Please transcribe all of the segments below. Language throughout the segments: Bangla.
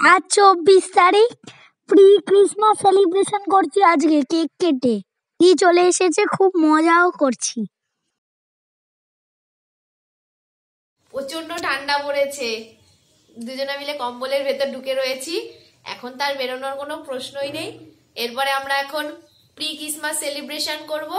আজ চব্বিশ তারিখ। প্রি ক্রিসমাস সেলিব্রেশন করছি আজকে কেক কেটে। কি চলে এসেছে খুব মজাও করছি। প্রচণ্ড ঠান্ডা পড়েছে। দুজনে মিলে কম্বলের ভেতর ঢুকে রয়েছি। এখন তার বেরোনোর কোনো প্রশ্নই নেই। এরপরে আমরা এখন প্রি ক্রিসমাস সেলিব্রেশন করব।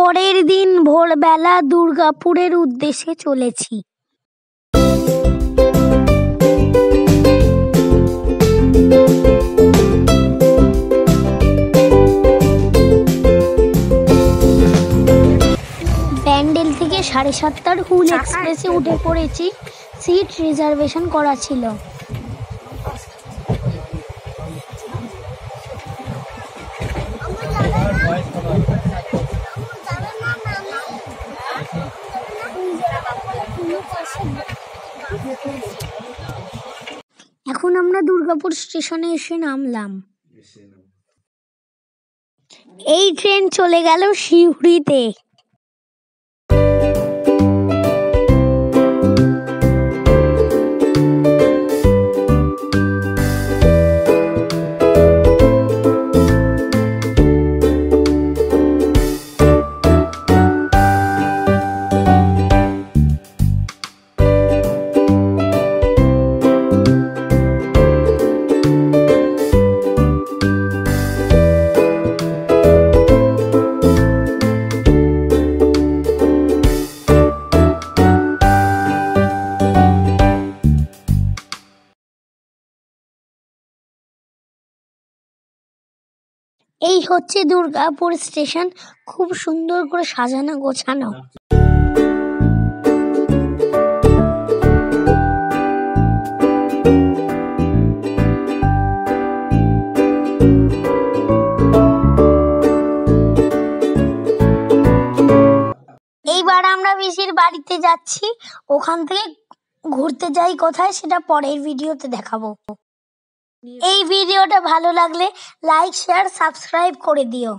পরের দিন ভোরবেলা দুর্গাপুরের উদ্দেশ্যে চলেছি। ব্যান্ডেল থেকে সাড়ে সাতটার হুল এক্সপ্রেসে উঠে পড়েছি। সিট রিজার্ভেশন করা ছিল। এখন আমরা দুর্গাপুর স্টেশনে এসে নামলাম। এই ট্রেন চলে গেল শিউড়িতে। এই হচ্ছে দুর্গাপুর স্টেশন। খুব সুন্দর করে সাজানো, গোছানো। এইবার আমরা পিসির বাড়িতে যাচ্ছি। ওখান থেকে ঘুরতে যাই কোথায়, সেটা পরের ভিডিওতে দেখাবো। এই ভিডিওটা ভালো লাগলে লাইক শেয়ার সাবস্ক্রাইব করে দিও।